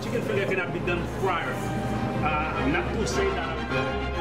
Chicken finger cannot be done prior. Uh, I'm not too say that.